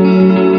Música